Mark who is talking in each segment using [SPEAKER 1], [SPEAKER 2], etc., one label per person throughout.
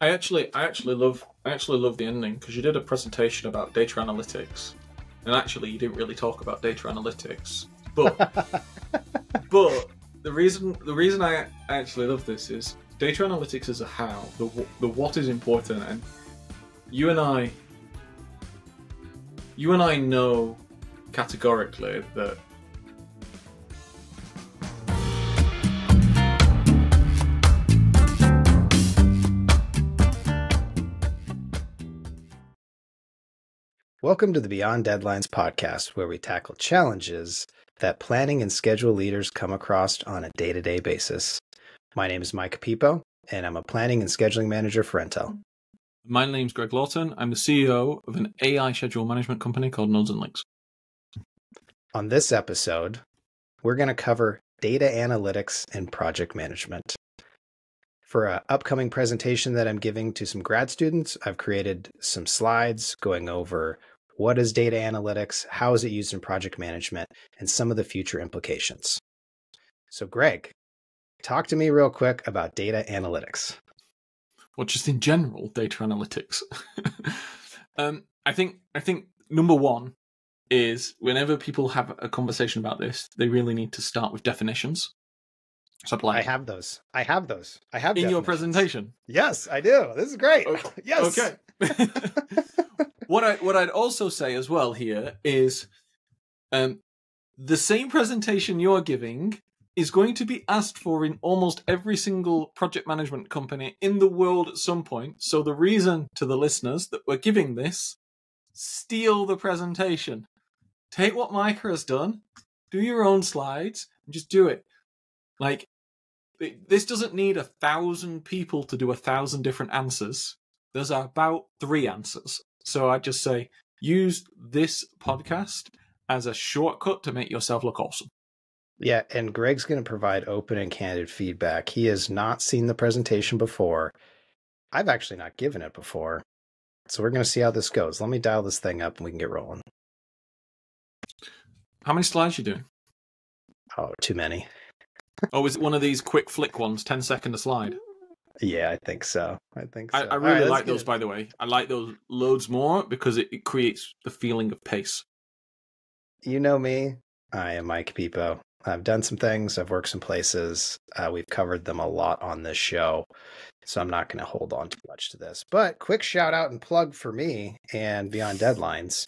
[SPEAKER 1] I actually, I actually love, I actually love the ending because you did a presentation about data analytics, and actually you didn't really talk about data analytics, but, but the reason, the reason I actually love this is data analytics is a how, the the what is important, and you and I, you and I know categorically that
[SPEAKER 2] Welcome to the Beyond Deadlines podcast, where we tackle challenges that planning and schedule leaders come across on a day to day basis. My name is Micah Piippo, and I'm a planning and scheduling manager for Intel.
[SPEAKER 1] My name's Greg Lawton. I'm the CEO of an AI schedule management company called Nodes and Links.
[SPEAKER 2] On this episode, we're going to cover data analytics and project management. For an upcoming presentation that I'm giving to some grad students, I've created some slides going over what is data analytics, how is it used in project management, and some of the future implications. So, Greg, talk to me real quick about data analytics.
[SPEAKER 1] Well, just in general, data analytics. um, I think I think number one is whenever people have a conversation about this, they really need to start with definitions.
[SPEAKER 2] Supply. I have those. I have those. I have
[SPEAKER 1] in your presentation.
[SPEAKER 2] Yes, I do. This is great.
[SPEAKER 1] Okay.
[SPEAKER 2] yes.
[SPEAKER 1] Okay. what I what I'd also say as well here is, um, the same presentation you're giving is going to be asked for in almost every single project management company in the world at some point. So the reason to the listeners that we're giving this, steal the presentation. Take what Micah has done, do your own slides, and just do it. Like, this doesn't need a thousand people to do a thousand different answers. There's about three answers. So I just say use this podcast as a shortcut to make yourself look awesome.
[SPEAKER 2] Yeah, and Greg's going to provide open and candid feedback. He has not seen the presentation before. I've actually not given it before. So we're going to see how this goes. Let me dial this thing up and we can get rolling.
[SPEAKER 1] How many slides you doing?
[SPEAKER 2] Oh, too many
[SPEAKER 1] oh, is it one of these quick flick ones, 10 second a slide?
[SPEAKER 2] Yeah, I think so. I think so. I,
[SPEAKER 1] I really right, like those, by the way. I like those loads more because it, it, creates the feeling of pace.
[SPEAKER 2] You know me. I am Micah Piippo. I've done some things. I've worked some places. Uh, we've covered them a lot on this show. So I'm not going to hold on too much to this. But quick shout out and plug for me and Beyond Deadlines.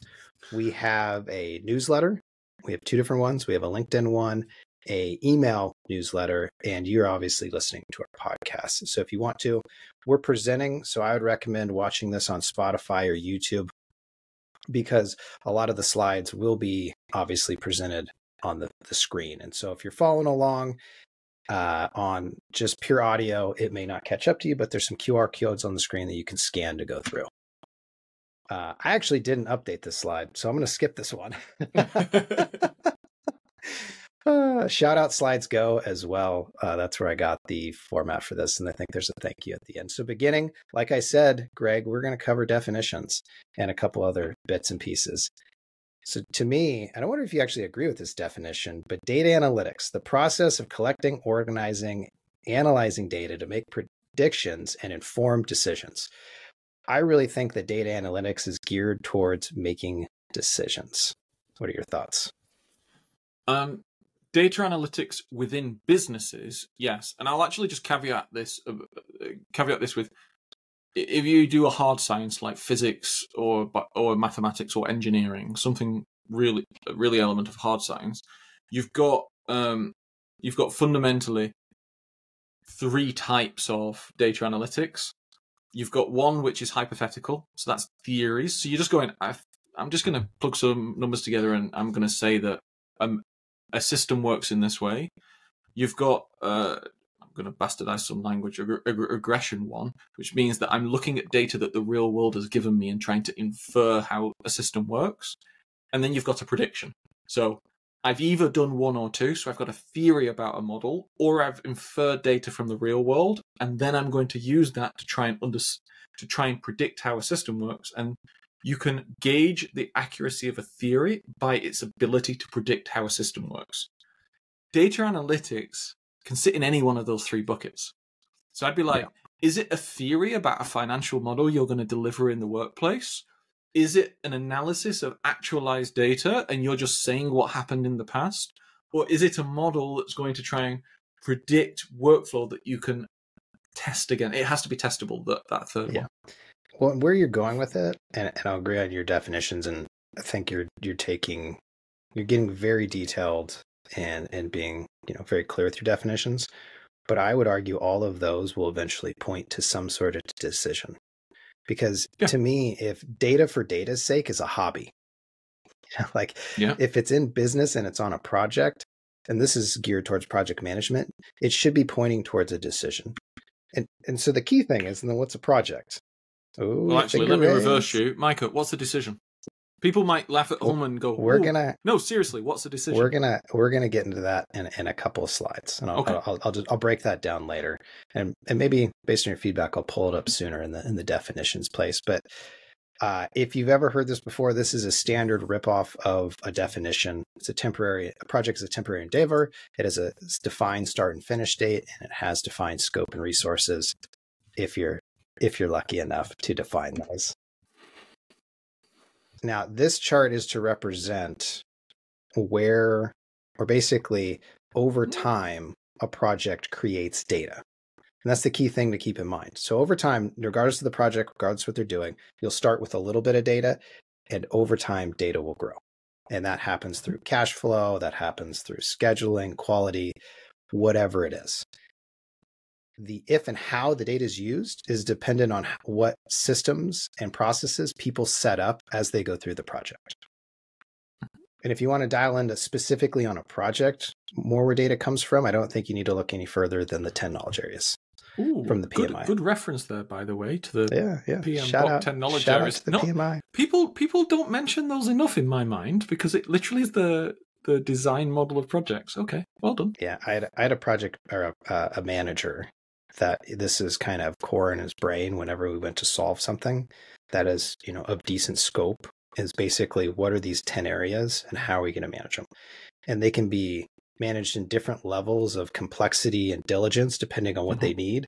[SPEAKER 2] We have a newsletter. We have two different ones. We have a LinkedIn one a email newsletter and you're obviously listening to our podcast. So if you want to, we're presenting. So I would recommend watching this on Spotify or YouTube because a lot of the slides will be obviously presented on the, the screen. And so if you're following along uh, on just pure audio, it may not catch up to you, but there's some QR codes on the screen that you can scan to go through. Uh, I actually didn't update this slide, so I'm going to skip this one. Uh, shout out Slidesgo as well. Uh, that's where I got the format for this. And I think there's a thank you at the end. So, beginning, like I said, Greg, we're going to cover definitions and a couple other bits and pieces. So, to me, and I wonder if you actually agree with this definition, but data analytics, the process of collecting, organizing, analyzing data to make predictions and informed decisions. I really think that data analytics is geared towards making decisions. What are your thoughts?
[SPEAKER 1] Um, data analytics within businesses, yes, and I'll actually just caveat this uh, caveat this with if you do a hard science like physics or or mathematics or engineering, something really really element of hard science, you've got um, you've got fundamentally three types of data analytics. You've got one which is hypothetical, so that's theories. So you're just going, i am just going to plug some numbers together, and I'm going to say that um, a system works in this way. You've got uh, I'm going to bastardize some language, a, regression one, which means that I'm looking at data that the real world has given me and trying to infer how a system works. And then you've got a prediction. So I've either done one or two, so I've got a theory about a model, or I've inferred data from the real world, and then I'm going to use that to try and under, to try and predict how a system works. And you can gauge the accuracy of a theory by its ability to predict how a system works. Data analytics can sit in any one of those three buckets. So I'd be like, yeah. is it a theory about a financial model you're going to deliver in the workplace? Is it an analysis of actualized data and you're just saying what happened in the past? Or is it a model that's going to try and predict workflow that you can test again? It has to be testable, that, that third yeah. one.
[SPEAKER 2] Well, where you're going with it, and, and I'll agree on your definitions, and I think you're you're taking you're getting very detailed and and being you know very clear with your definitions. But I would argue all of those will eventually point to some sort of decision. Because yeah. to me, if data for data's sake is a hobby, like yeah. if it's in business and it's on a project, and this is geared towards project management, it should be pointing towards a decision. And and so the key thing is, then what's a project?
[SPEAKER 1] Ooh, well, actually, let me reverse you, Micah. What's the decision? People might laugh at home and go,
[SPEAKER 2] "We're gonna."
[SPEAKER 1] No, seriously, what's the decision?
[SPEAKER 2] We're gonna we're gonna get into that in in a couple of slides, and I'll okay. I'll, I'll, I'll, just I'll break that down later, and and maybe based on your feedback, I'll pull it up sooner in the in the definitions place. But uh, if you've ever heard this before, this is a standard ripoff of a definition. It's a temporary a project is a temporary endeavor. It has a defined start and finish date, and it has defined scope and resources. If you're if you're lucky enough to define those. Now, this chart is to represent where, or basically over hmm. time, a project creates data. And that's the key thing to keep in mind. So over time, regardless of the project, regardless of what they're doing, you'll start with a little bit of data and over time data will grow. And that happens through cash flow, that happens through scheduling, quality, whatever it is. The if and how the data is used is dependent on what systems and processes people set up as they go through the project. And if you want to dial into specifically on a project, more where data comes from, I don't think you need to look any further than the 10 knowledge areas. Ooh, from the PMI.
[SPEAKER 1] Good, good, reference there, by the way, to the
[SPEAKER 2] yeah, yeah.
[SPEAKER 1] PM
[SPEAKER 2] shout out,
[SPEAKER 1] technology
[SPEAKER 2] shout out to the PMI.
[SPEAKER 1] People people don't mention those enough in my mind because it literally is the the design model of projects. Okay, well done.
[SPEAKER 2] Yeah, I had I had a project or a, uh, a manager that this is kind of core in his brain whenever we went to solve something that is you know of decent scope is basically what are these 10 areas and how are we going to manage them and they can be managed in different levels of complexity and diligence depending on what mm-hmm. they need.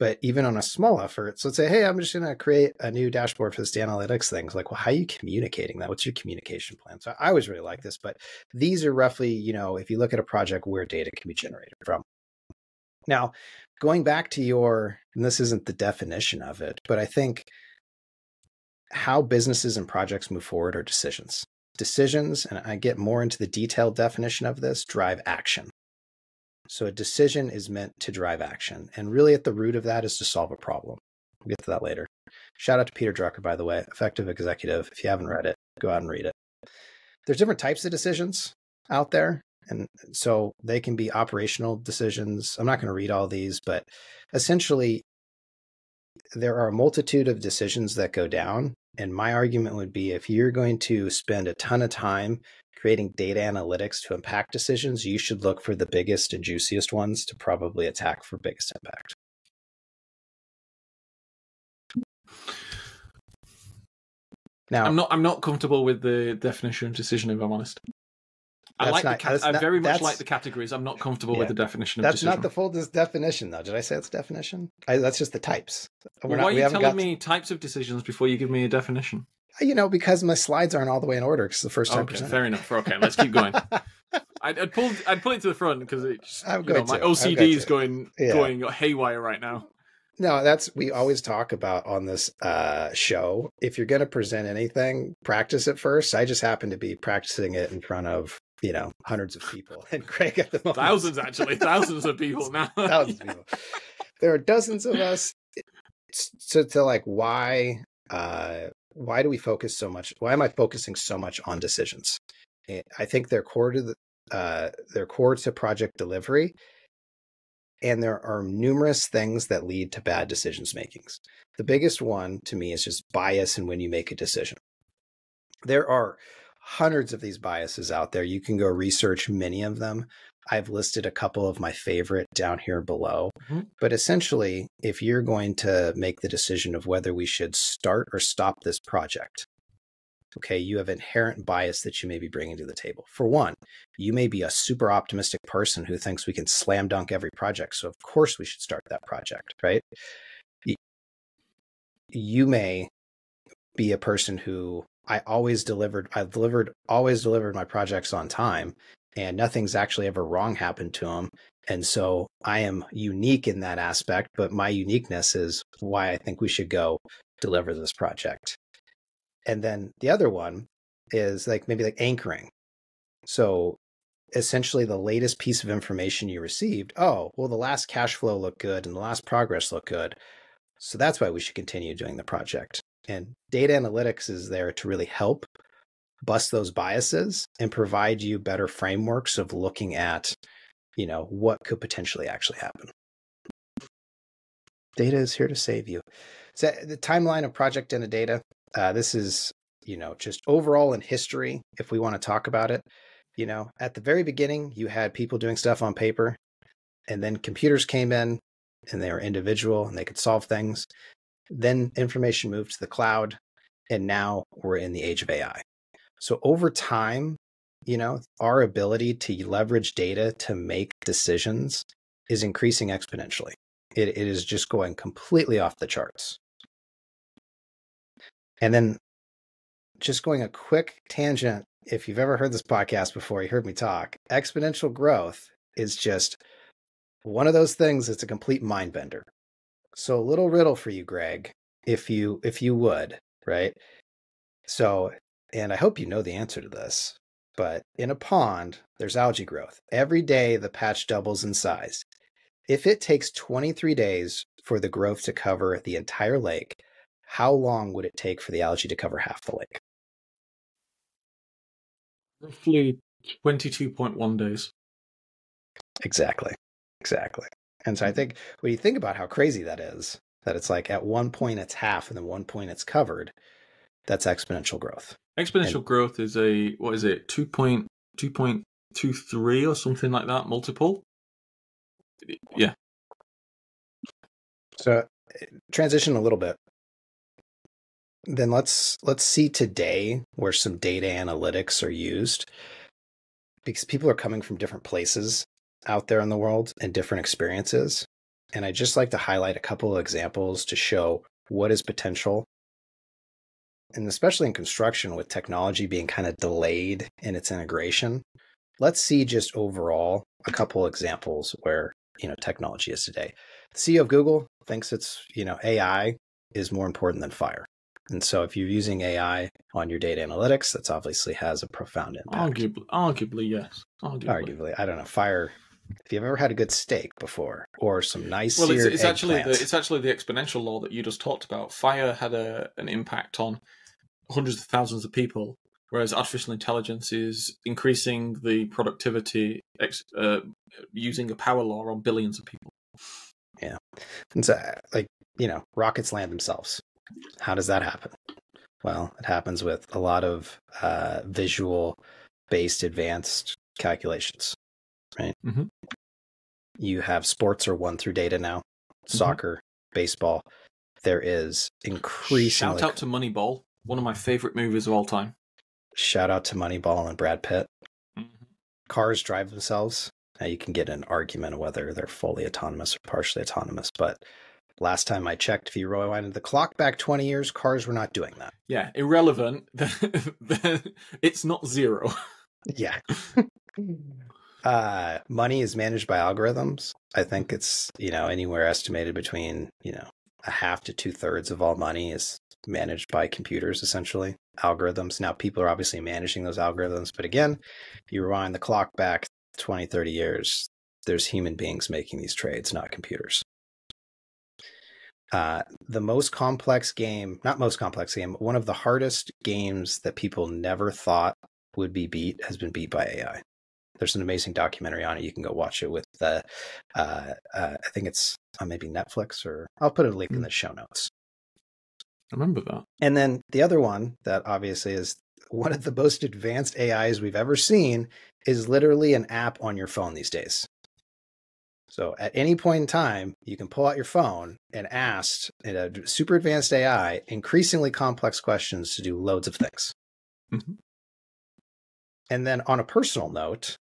[SPEAKER 2] But even on a small effort, so let's say, hey, I'm just going to create a new dashboard for this analytics things. Like, well, how are you communicating that? What's your communication plan? So I always really like this, but these are roughly, you know, if you look at a project where data can be generated from. Now, going back to your, and this isn't the definition of it, but I think how businesses and projects move forward are decisions. Decisions, and I get more into the detailed definition of this, drive action. So a decision is meant to drive action. And really at the root of that is to solve a problem. We'll get to that later. Shout out to Peter Drucker, by the way, effective executive. If you haven't read it, go out and read it. There's different types of decisions out there. And so they can be operational decisions. I'm not going to read all these, but essentially, there are a multitude of decisions that go down and my argument would be if you're going to spend a ton of time creating data analytics to impact decisions, you should look for the biggest and juiciest ones to probably attack for biggest impact.
[SPEAKER 1] Now, I'm not. I'm not comfortable with the definition of decision. If I'm honest, I like not, the cat- I very much like the categories. I'm not comfortable yeah, with the definition. Of decisions.
[SPEAKER 2] That's
[SPEAKER 1] decision.
[SPEAKER 2] not the full definition, though. Did I say it's definition? I, that's just the types.
[SPEAKER 1] Well, not, why are you telling me types of decisions before you give me a definition?
[SPEAKER 2] You know, because my slides aren't all the way in order. Because the first time.
[SPEAKER 1] Okay, fair enough. Okay, let's keep going. I'd, I'd pull. I'd pull it to the front because it. I'm going know, my OCD is going yeah. going haywire right now.
[SPEAKER 2] No, that's we always talk about on this uh, show. If you're going to present anything, practice it first. I just happen to be practicing it in front of you know hundreds of people. And Greg at the moment.
[SPEAKER 1] Thousands actually. Thousands of people now.
[SPEAKER 2] Thousands of people. There are dozens of us. So to like why uh why do we focus so much why am I focusing so much on decisions? Eh, I think they're core to the uh they're core to project delivery. And there are numerous things that lead to bad decisions makings. The biggest one to me is just bias in when you make a decision. There are hundreds of these biases out there. You can go research many of them. I've listed a couple of my favorite down here below. Mm-hmm. But essentially, if you're going to make the decision of whether we should start or stop this project, okay, you have inherent bias that you may be bringing to the table. For one, you may be a super optimistic person who thinks we can slam dunk every project. So, of course, we should start that project, right? you may be a person who I always delivered, I've delivered, always delivered my projects on time and nothing's actually ever wrong happened to them. And so I am unique in that aspect, but my uniqueness is why I think we should go deliver this project. And then the other one is like maybe like anchoring. So essentially the latest piece of information you received, oh, well, the last cash flow looked good and the last progress looked good. So that's why we should continue doing the project. And data analytics is there to really help bust those biases and provide you better frameworks of looking at, you know, what could potentially actually happen. Data is here to save you. So the timeline of Project Innodata, uh, this is, you know, just overall in history, if we want to talk about it. You know, at the very beginning, you had people doing stuff on paper, and then computers came in and they were individual and they could solve things. Then information moved to the cloud, and now we're in the age of AI. So over time, you know, our ability to leverage data to make decisions is increasing exponentially. It, it is just going completely off the charts. And then just going a quick tangent, if you've ever heard this podcast before, you heard me talk, exponential growth is just one of those things that's a complete mind bender. So a little riddle for you, Greg, if you if you would, right? So, and I hope you know the answer to this, but in a pond, there's algae growth. Every day the patch doubles in size. If it takes 23 days for the growth to cover the entire lake, how long would it take for the algae to cover half the lake?
[SPEAKER 1] Roughly 22.1 days.
[SPEAKER 2] Exactly. Exactly. And so I think when you think about how crazy that is, that it's like at one point it's half and then one point it's covered, that's exponential growth.
[SPEAKER 1] Exponential and, growth is a, what is it, 2.2.23 or something like that, multiple? Yeah.
[SPEAKER 2] So transition a little bit. Then let's let's see today where some data analytics are used because people are coming from different places out there in the world and different experiences. And I just like to highlight a couple of examples to show what is potential. And especially in construction with technology being kind of delayed in its integration, let's see just overall a couple examples where, you know, technology is today. The CEO of Google thinks it's, you know, AI is more important than fire. And so if you're using AI on your data analytics, that's obviously has a profound impact.
[SPEAKER 1] Arguably, arguably yes.
[SPEAKER 2] Arguably. arguably. I don't know. Fire if you've ever had a good steak before or some nice
[SPEAKER 1] well it's, it's actually the, it's actually the exponential law that you just talked about. Fire had a, an impact on hundreds of thousands of people whereas artificial intelligence is increasing the productivity uh, using a power law on billions of people.
[SPEAKER 2] Yeah. And so like you know rockets land themselves. How does that happen? Well it happens with a lot of uh, visual based advanced calculations right? Mm-hmm. You have sports are won through data now, mm-hmm. soccer, baseball. There is increasingly.
[SPEAKER 1] Shout out to Moneyball, one of my favorite movies of all time.
[SPEAKER 2] Shout out to Moneyball and Brad Pitt. Mm-hmm. Cars drive themselves. Now you can get an argument of whether they're fully autonomous or partially autonomous, but last time I checked, if you rewind the clock back 20 years, cars were not doing that.
[SPEAKER 1] Yeah, irrelevant. it's not zero.
[SPEAKER 2] Yeah. uh, money is managed by algorithms. I think it's, you know, anywhere estimated between, you know, a half to two thirds of all money is managed by computers, essentially, algorithms. Now, people are obviously managing those algorithms, but again, if you rewind the clock back 20, 30 years, there's human beings making these trades, not computers. Uh, the most complex game, not most complex game, one of the hardest games that people never thought would be beat has been beat by AI there's an amazing documentary on it. You can go watch it with the, uh, uh, I think it's on maybe Netflix or I'll put a link mm. in the show notes.
[SPEAKER 1] I remember that.
[SPEAKER 2] And then the other one that obviously is one of the most advanced AIs we've ever seen is literally an app on your phone these days. So at any point in time, you can pull out your phone and ask a super advanced AI increasingly complex questions to do loads of things. Mm-hmm. And then on a personal note,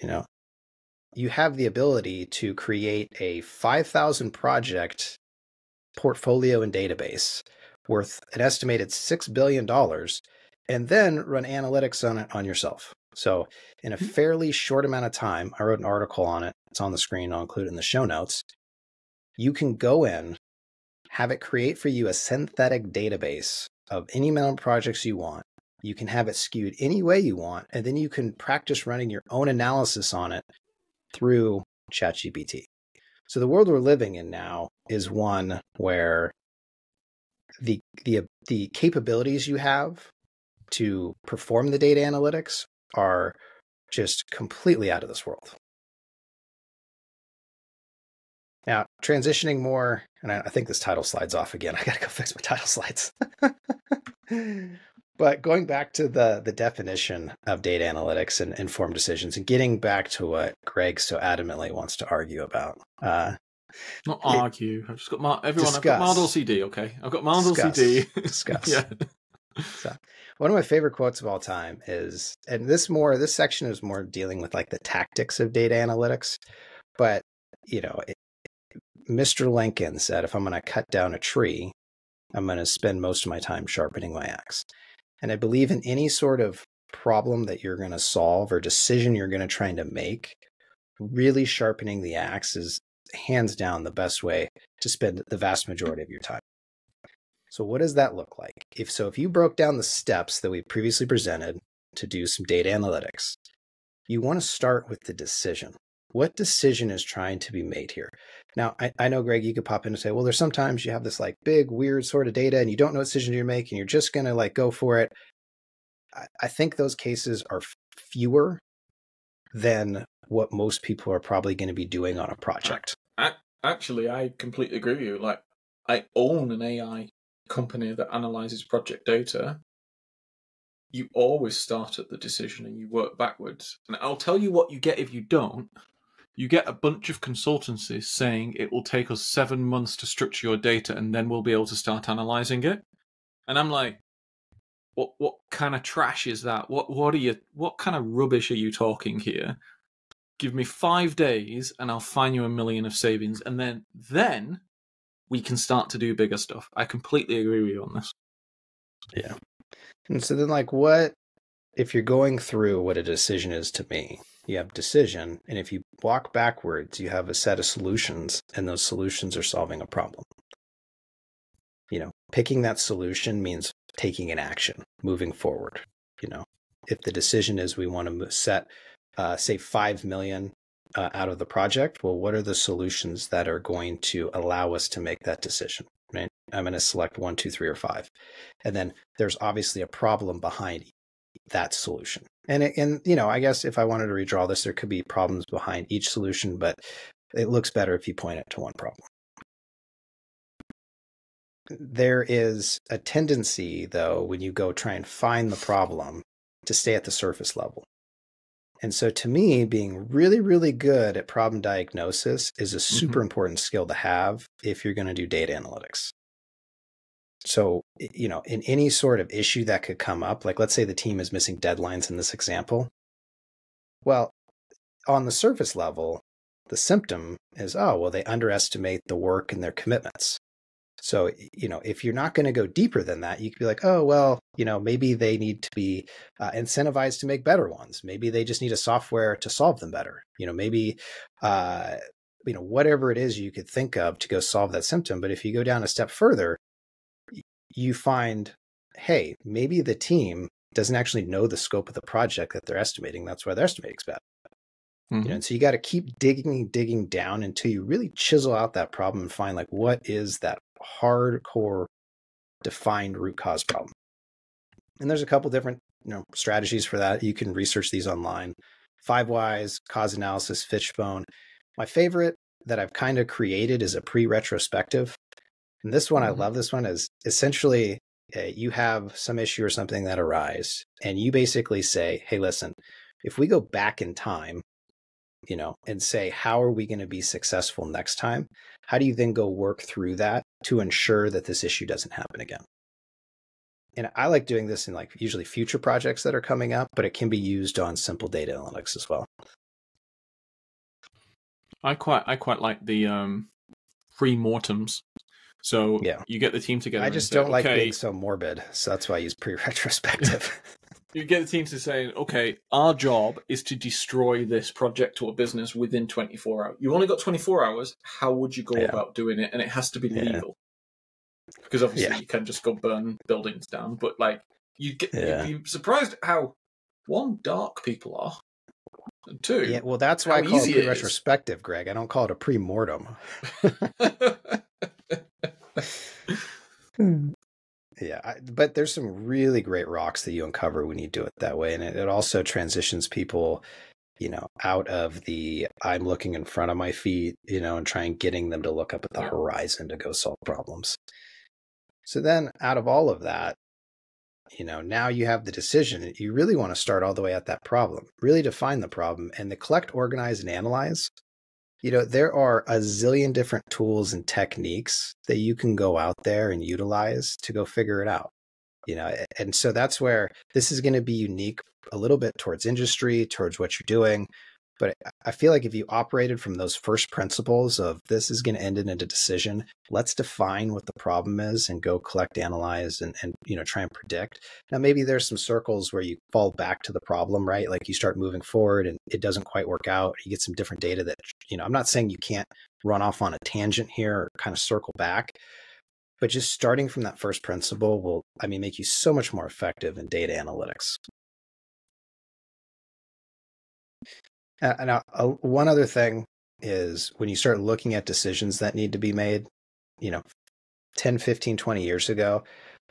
[SPEAKER 2] you know, you have the ability to create a 5,000 project portfolio and database worth an estimated $6 billion and then run analytics on it on yourself. So, in a mm-hmm. fairly short amount of time, I wrote an article on it. It's on the screen. I'll include it in the show notes. You can go in, have it create for you a synthetic database of any amount of projects you want. You can have it skewed any way you want, and then you can practice running your own analysis on it through ChatGPT. So the world we're living in now is one where the the the capabilities you have to perform the data analytics are just completely out of this world. Now, transitioning more, and I, think this title slides off again. I got to go fix my title slides. but going back to the the definition of data analytics and informed decisions, and getting back to what Greg so adamantly wants to argue about. Uh,
[SPEAKER 1] Not argue. I've just got my, everyone. Discuss. I've got mild OCD. Okay, I've got mild Discuss. OCD.
[SPEAKER 2] Discuss. yeah. So, one of my favorite quotes of all time is, and this more, this section is more dealing with like the tactics of data analytics, but you know, it, Mr. Lincoln said, if I'm going to cut down a tree, I'm going to spend most of my time sharpening my axe. And I believe in any sort of problem that you're going to solve or decision you're going to try to make, really sharpening the axe is hands down the best way to spend the vast majority of your time. So what does that look like? If so, if you broke down the steps that we previously presented to do some data analytics, you want to start with the decision. What decision is trying to be made here? Now, I, I know, Greg, you could pop in and say, well, there's sometimes you have this like big, weird sort of data and you don't know what decision you're making. You're just going to like go for it. I, I think those cases are fewer than what most people are probably going to be doing on a project.
[SPEAKER 1] Actually, I completely agree with you. Like, I own an AI company that analyzes project data, you always start at the decision and you work backwards. And I'll tell you what you get if you don't. You get a bunch of consultancies saying it will take us seven months to structure your data and then we'll be able to start analyzing it. And I'm like, what what kind of trash is that? What what are you what kind of rubbish are you talking here? Give me five days and I'll find you a million of savings and then then we can start to do bigger stuff. I completely agree with you on this.
[SPEAKER 2] Yeah. And so then, like, what if you're going through what a decision is to me? You have decision, and if you walk backwards, you have a set of solutions, and those solutions are solving a problem. You know, picking that solution means taking an action, moving forward. You know, if the decision is we want to set, uh, say, 5 million uh, out of the project, well, what are the solutions that are going to allow us to make that decision? Right? I'm going to select one, two, three, or five, and then there's obviously a problem behind that solution. And it, and you know, I guess if I wanted to redraw this, there could be problems behind each solution, but it looks better if you point it to one problem. There is a tendency, though, when you go try and find the problem, to stay at the surface level. And so to me, being really, really good at problem diagnosis is a super mm-hmm. important skill to have if you're going to do data analytics. So, you know, in any sort of issue that could come up, like let's say the team is missing deadlines in this example. Well, on the surface level, the symptom is, oh, well, they underestimate the work and their commitments. So, you know, if you're not going to go deeper than that, you could be like, oh, well, you know, maybe they need to be uh, incentivized to make better ones. Maybe they just need a software to solve them better. You know, maybe, uh, you know, whatever it is you could think of to go solve that symptom. But if you go down a step further, you find, hey, maybe the team doesn't actually know the scope of the project that they're estimating. That's why their estimating's bad. Mm-hmm. You know, mm-hmm. and so you got to keep digging, digging down until you really chisel out that problem and find like what is that hardcore defined root cause problem. And there's a couple different you know strategies for that. You can research these online. Five whys, cause analysis, fishbone. My favorite that I've kind of created is a pre-retrospective. And this one, mm-hmm. I love this one, is essentially uh, you have some issue or something that arise, and you basically say, hey, listen, if we go back in time you know, and say, how are we going to be successful next time? How do you then go work through that to ensure that this issue doesn't happen again? And I like doing this in like usually future projects that are coming up, but it can be used on simple data analytics as well.
[SPEAKER 1] I quite I quite like the um pre-mortems. So
[SPEAKER 2] Yeah.
[SPEAKER 1] you get the team together.
[SPEAKER 2] I just
[SPEAKER 1] say,
[SPEAKER 2] don't like
[SPEAKER 1] okay,
[SPEAKER 2] being so morbid, so that's why I use pre-retrospective.
[SPEAKER 1] you get the team to say, okay, our job is to destroy this project or business within 24 hours. You've only got 24 hours. How would you go
[SPEAKER 2] Yeah.
[SPEAKER 1] about doing it? And it has to be
[SPEAKER 2] Yeah.
[SPEAKER 1] legal. Because obviously
[SPEAKER 2] Yeah.
[SPEAKER 1] you can just go burn buildings down, but like you get
[SPEAKER 2] Yeah.
[SPEAKER 1] you'd be surprised how one dark people are, and two.
[SPEAKER 2] yeah, well, that's why I call it
[SPEAKER 1] easy
[SPEAKER 2] pre-retrospective, Greg. I don't call it a pre-mortem. Hmm. Yeah, I, but there's some really great rocks that you uncover when you do it that way, and it, it also transitions people, you know, out of the I'm looking in front of my feet, you know, and trying getting them to look up at the horizon to go solve problems. So then, out of all of that, you know, now you have the decision. You really want to start all the way at that problem, really define the problem, and the collect, organize, and analyze you know, there are a zillion different tools and techniques that you can go out there and utilize to go figure it out. You know, and so that's where this is going to be unique a little bit towards industry, towards what you're doing. But I feel like if you operated from those first principles of this is going to end in a decision, let's define what the problem is and go collect, analyze, and, and you know try and predict. Now maybe there's some circles where you fall back to the problem, right? Like you start moving forward and it doesn't quite work out. You get some different data that you know. I'm not saying you can't run off on a tangent here or kind of circle back, but just starting from that first principle will, I mean, make you so much more effective in data analytics. Uh, now, uh, one other thing is when you start looking at decisions that need to be made, you know, 10, 15, 20 years ago,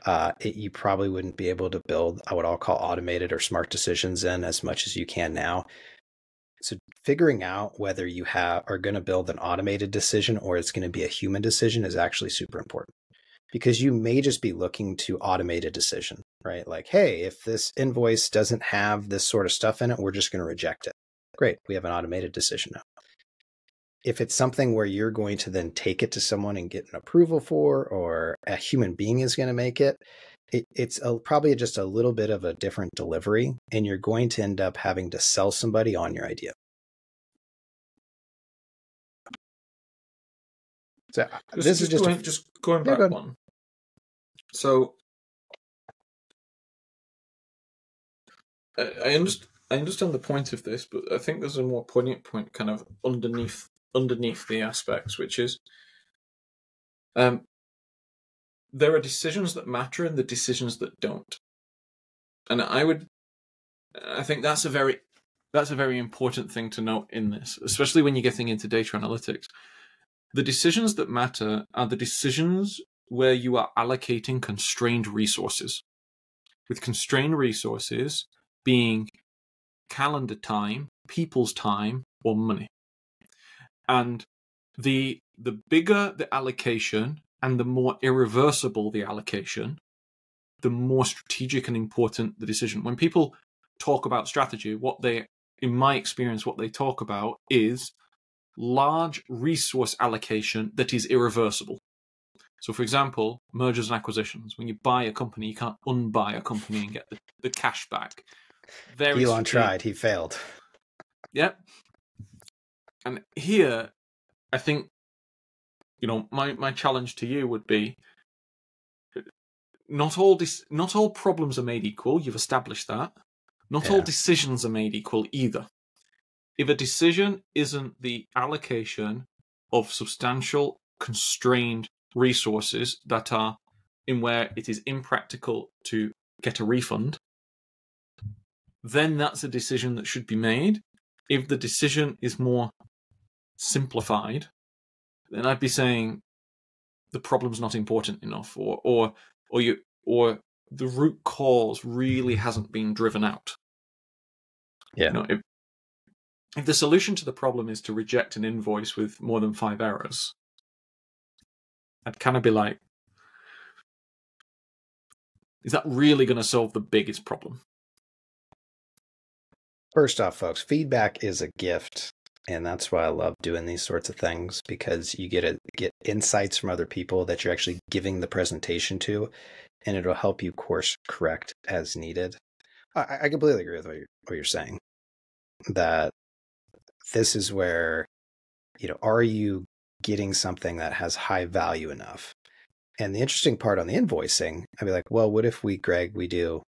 [SPEAKER 2] uh, it, you probably wouldn't be able to build what I'll call automated or smart decisions in as much as you can now. So figuring out whether you have are going to build an automated decision or it's going to be a human decision is actually super important because you may just be looking to automate a decision, right? Like, hey, if this invoice doesn't have this sort of stuff in it, we're just going to reject it. Great, we have an automated decision now. If it's something where you're going to then take it to someone and get an approval for, or a human being is going to make it, it it's a, probably just a little bit of a different delivery, and you're going to end up having to sell somebody on your idea. So uh,
[SPEAKER 1] Just,
[SPEAKER 2] this is just a
[SPEAKER 1] just going
[SPEAKER 2] Yeah,
[SPEAKER 1] back
[SPEAKER 2] go
[SPEAKER 1] one. So I, I understand. I understand the point of this, but I think there's a more poignant point, kind of underneath underneath the aspects, which is, um, there are decisions that matter and the decisions that don't, and I would, I think that's a very, that's a very important thing to note in this, especially when you're getting into data analytics. The decisions that matter are the decisions where you are allocating constrained resources, with constrained resources being calendar time, people's time, or money. And the the bigger the allocation and the more irreversible the allocation, the more strategic and important the decision. When people talk about strategy, what they in my experience, what they talk about is large resource allocation that is irreversible. So, for example, mergers and acquisitions. When you buy a company, you can't unbuy a company and get the, the cash back. Very
[SPEAKER 2] Elon tried, he failed.
[SPEAKER 1] Yep. And here, I think, you know, my, my challenge to you would be not all dis- not all problems are made equal. You've established that. Not all decisions are made equal either. If a decision isn't the allocation of substantial constrained resources that are in where it is impractical to get a refund, then that's a decision that should be made. If the decision is more simplified, then I'd be saying the problem's not important enough, or or or you or the root cause really hasn't been driven out.
[SPEAKER 2] Yeah.
[SPEAKER 1] You know, if if the solution to the problem is to reject an invoice with more than five errors, I'd kind of be like, is that really going to solve the biggest problem?
[SPEAKER 2] First off, folks, feedback is a gift. And that's why I love doing these sorts of things because you get a, get insights from other people that you're actually giving the presentation to, and it'll help you course correct as needed. I, I completely agree with what you're, what you're saying. That this is where, you know, are you getting something that has high value enough? And the interesting part on the invoicing, I'd be like, well, what if we, Greg, we do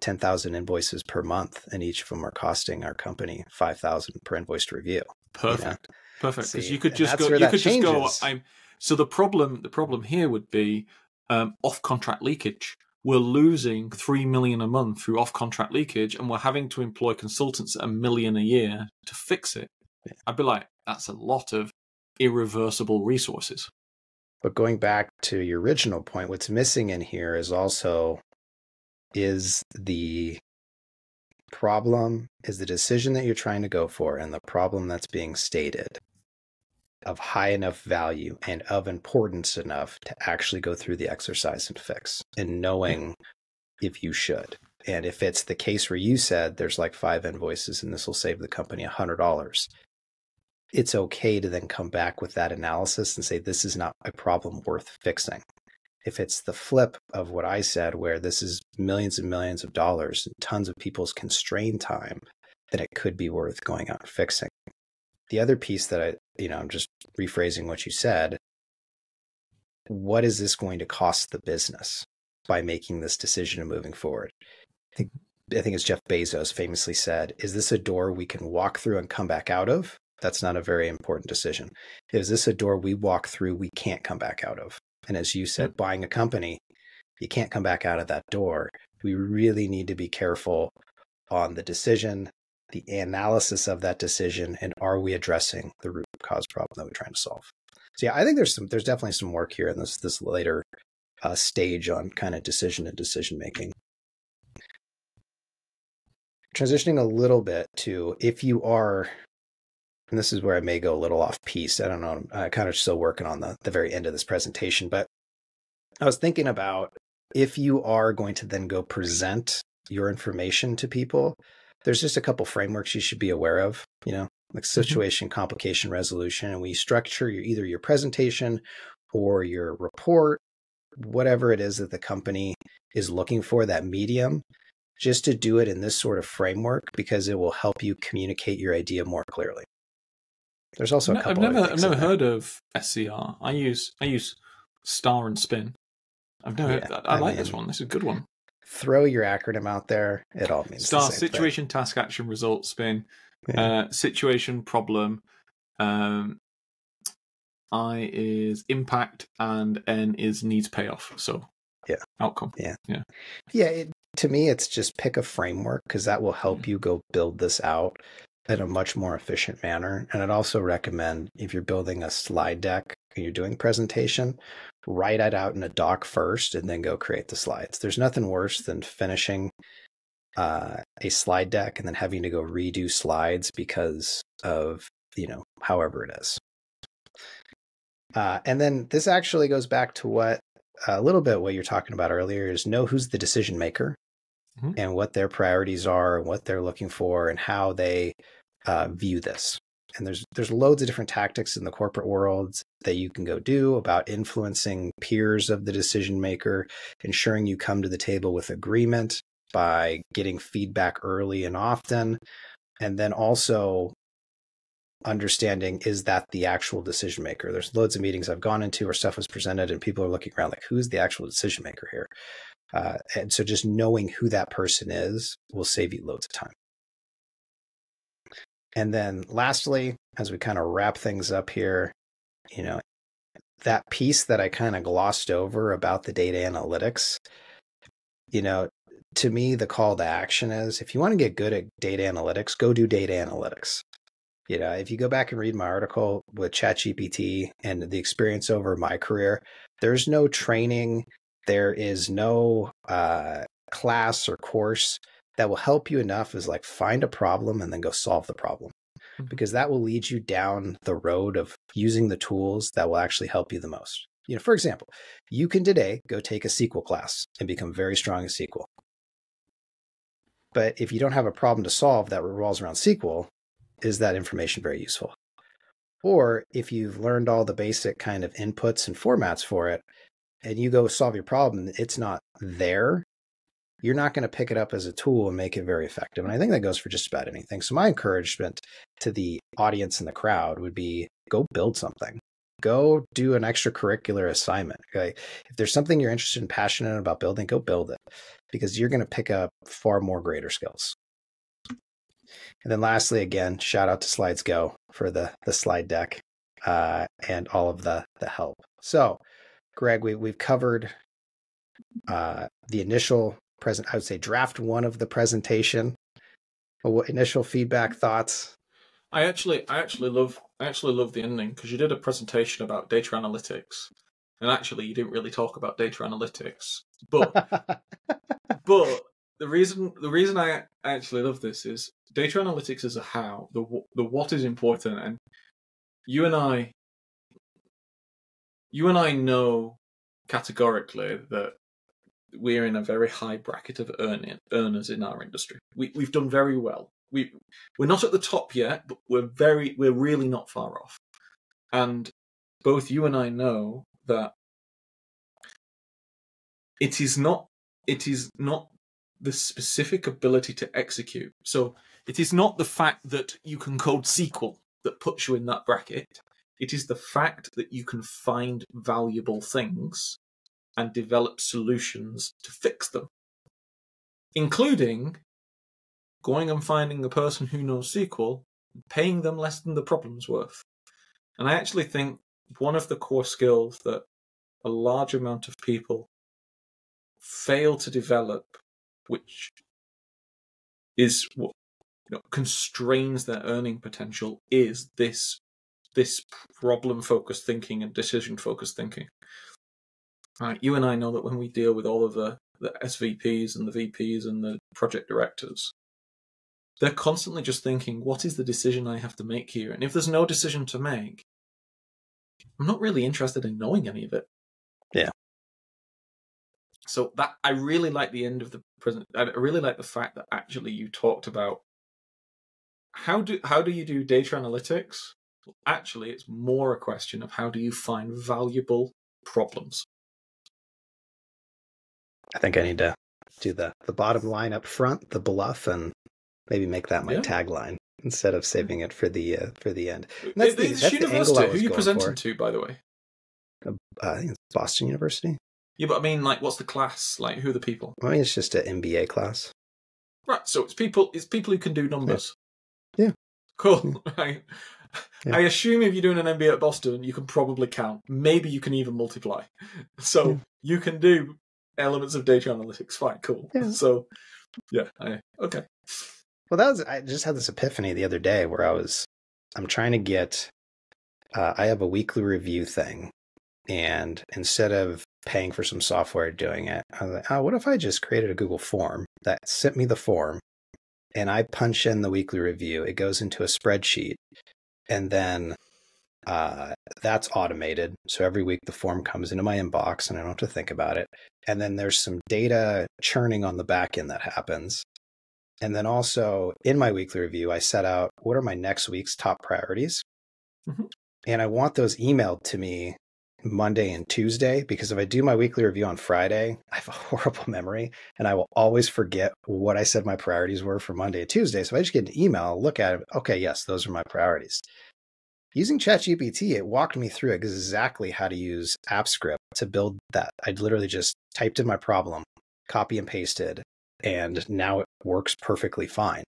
[SPEAKER 2] 10,000 invoices per month and each of them are costing our company 5,000 per invoice to review.
[SPEAKER 1] Perfect. You know? Perfect. Because you could just go, you could changes. just go, I'm, so the problem, the problem here would be um, off contract leakage. We're losing 3 million a month through off contract leakage and we're having to employ consultants at a million a year to fix it. Yeah. I'd be like, that's a lot of irreversible resources.
[SPEAKER 2] But going back to your original point, what's missing in here is also is the problem is the decision that you're trying to go for and the problem that's being stated of high enough value and of importance enough to actually go through the exercise and fix and mm. knowing if you should. And if it's the case where you said there's like five invoices and this will save the company a hundred dollars it's okay to then come back with that analysis and say this is not a problem worth fixing if it's the flip of what I said, where this is millions and millions of dollars and tons of people's constrained time, then it could be worth going out and fixing. The other piece that I, you know, I'm just rephrasing what you said. What is this going to cost the business by making this decision and moving forward? I think, I think as Jeff Bezos famously said, is this a door we can walk through and come back out of? That's not a very important decision. Is this a door we walk through we can't come back out of? And as you said, buying a company, you can't come back out of that door. We really need to be careful on the decision, the analysis of that decision, and are we addressing the root cause problem that we're trying to solve? So yeah, I think there's some there's definitely some work here in this this later uh, stage on kind of decision and decision making. Transitioning a little bit to if you are and this is where I may go a little off piece. I don't know. I'm kind of still working on the, the very end of this presentation, but I was thinking about if you are going to then go present your information to people, there's just a couple frameworks you should be aware of, you know, like mm-hmm. situation, complication resolution. And we structure your, either your presentation or your report, whatever it is that the company is looking for, that medium, just to do it in this sort of framework because it will help you communicate your idea more clearly. There's also a couple.
[SPEAKER 1] I've never, I've never heard of SCR. I use, I use Star and Spin. I've never. Yeah, I, I, like mean, this one. This is a good one.
[SPEAKER 2] Throw your acronym out there. It all means
[SPEAKER 1] Star situation, thing. task, action, result, spin. Yeah. Uh, situation, problem. Um, I is impact, and N is needs payoff. So
[SPEAKER 2] yeah,
[SPEAKER 1] outcome.
[SPEAKER 2] Yeah,
[SPEAKER 1] yeah,
[SPEAKER 2] yeah. It, to me, it's just pick a framework because that will help mm. you go build this out in a much more efficient manner. And I'd also recommend if you're building a slide deck and you're doing presentation, write it out in a doc first and then go create the slides. There's nothing worse than finishing uh, a slide deck and then having to go redo slides because of, you know, however it is. Uh, and then this actually goes back to what a little bit what you're talking about earlier is know who's the decision maker mm-hmm. and what their priorities are and what they're looking for and how they uh, view this. And there's there's loads of different tactics in the corporate world that you can go do about influencing peers of the decision maker, ensuring you come to the table with agreement by getting feedback early and often, and then also understanding is that the actual decision maker. There's loads of meetings I've gone into where stuff was presented and people are looking around like, who's the actual decision maker here? Uh, and so just knowing who that person is will save you loads of time. And then lastly, as we kind of wrap things up here, you know, that piece that I kind of glossed over about the data analytics, you know, to me, the call to action is if you want to get good at data analytics, go do data analytics. You know, if you go back and read my article with ChatGPT and the experience over my career, there's no training, there is no uh, class or course that will help you enough is like find a problem and then go solve the problem mm-hmm. because that will lead you down the road of using the tools that will actually help you the most. You know, for example, you can today go take a SQL class and become very strong in SQL. But if you don't have a problem to solve that revolves around SQL, is that information very useful? Or if you've learned all the basic kind of inputs and formats for it, and you go solve your problem, it's not there, you're not going to pick it up as a tool and make it very effective. And I think that goes for just about anything. So my encouragement to the audience and the crowd would be go build something. go do an extracurricular assignment. Okay? If there's something you're interested and passionate about building, go build it because you're going to pick up far more greater skills. And then lastly, again, shout out to Slidesgo for the the slide deck uh, and all of the the help. So, Greg, we we've covered uh, the initial present. I would say draft one of the presentation. What initial feedback thoughts?
[SPEAKER 1] I actually, I actually love, I actually love the ending because you did a presentation about data analytics, and actually you didn't really talk about data analytics, but but the reason the reason I actually love this is data analytics is a how the the what is important, and you and I, you and I know categorically that we're in a very high bracket of earning, earners in our industry. We we've done very well. We we're not at the top yet, but we're very we're really not far off. And both you and I know that it is not it is not the specific ability to execute. So it is not the fact that you can code SQL that puts you in that bracket. It is the fact that you can find valuable things and develop solutions to fix them, including going and finding a person who knows SQL, paying them less than the problem's worth. And I actually think one of the core skills that a large amount of people fail to develop, which is what you know, constrains their earning potential, is this this problem focused thinking and decision focused thinking. Right, you and I know that when we deal with all of the, the SVPs and the VPs and the project directors, they're constantly just thinking, what is the decision I have to make here? And if there's no decision to make, I'm not really interested in knowing any of it.
[SPEAKER 2] Yeah.
[SPEAKER 1] So that I really like the end of the present. I really like the fact that actually you talked about how do how do you do data analytics? Actually, it's more a question of how do you find valuable problems.
[SPEAKER 2] I think I need to do the the bottom line up front, the BLUF, and maybe make that my yeah. tagline instead of saving it for the uh, for the end.
[SPEAKER 1] And that's the, that's university. Who are you presenting for. to, by the way?
[SPEAKER 2] Uh, I think it's Boston University.
[SPEAKER 1] Yeah, but I mean, like, what's the class? Like, who are the people?
[SPEAKER 2] I mean, it's just an MBA class.
[SPEAKER 1] Right. So it's people. It's people who can do numbers.
[SPEAKER 2] Yeah. yeah.
[SPEAKER 1] Cool. Right. Yeah. I assume if you're doing an MBA at Boston, you can probably count. Maybe you can even multiply. So yeah. you can do elements of data analytics. Fine. Cool. So, yeah. I, okay.
[SPEAKER 2] Well, that was. I just had this epiphany the other day where I was. I'm trying to get. Uh, I have a weekly review thing, and instead of paying for some software doing it. I was like, oh, what if I just created a Google form that sent me the form and I punch in the weekly review? It goes into a spreadsheet and then uh, that's automated. So every week the form comes into my inbox and I don't have to think about it. And then there's some data churning on the back end that happens. And then also in my weekly review, I set out what are my next week's top priorities. Mm-hmm. And I want those emailed to me Monday and Tuesday because if I do my weekly review on Friday, I have a horrible memory and I will always forget what I said my priorities were for Monday and Tuesday. So I just get an email, look at it, okay, yes, those are my priorities. Using ChatGPT, it walked me through exactly how to use AppScript to build that. I literally just typed in my problem, copy and pasted, and now it works perfectly fine.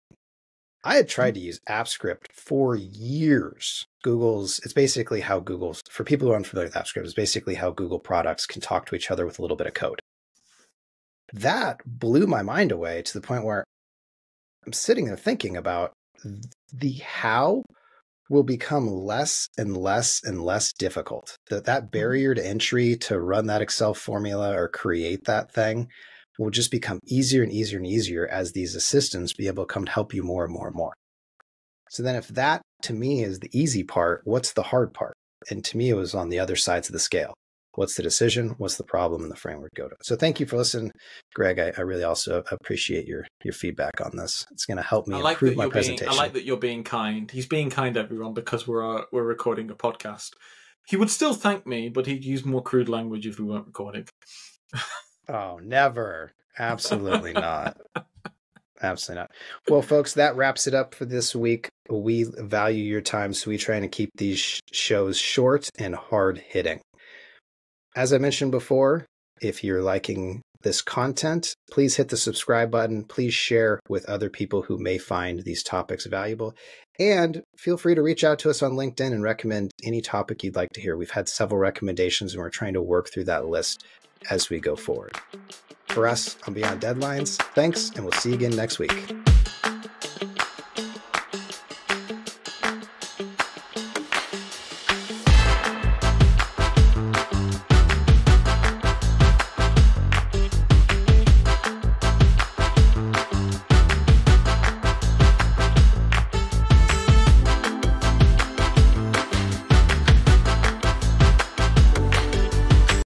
[SPEAKER 2] I had tried to use AppScript for years. Google's, it's basically how Google's, for people who aren't familiar with AppScript, it's basically how Google products can talk to each other with a little bit of code. That blew my mind away to the point where I'm sitting there thinking about the how will become less and less and less difficult. That that mm-hmm. barrier to entry to run that Excel formula or create that thing will just become easier and easier and easier as these assistants be able to come to help you more and more and more. So then if that to me is the easy part, what's the hard part? And to me, it was on the other sides of the scale. What's the decision? What's the problem and the framework go to? So thank you for listening, Greg. I, I really also appreciate your your feedback on this. It's going to help me like improve my presentation.
[SPEAKER 1] Being, I like that you're being kind. He's being kind, everyone, because we're uh, we're recording a podcast. He would still thank me, but he'd use more crude language if we weren't recording.
[SPEAKER 2] Oh, never. Absolutely not. Absolutely not. Well, folks, that wraps it up for this week. We value your time, so we try to keep these sh- shows short and hard hitting. As I mentioned before, if you're liking this content, please hit the subscribe button. Please share with other people who may find these topics valuable. And feel free to reach out to us on LinkedIn and recommend any topic you'd like to hear. We've had several recommendations and we're trying to work through that list as we go forward. For us on Beyond Deadlines, thanks, and we'll see you again next week.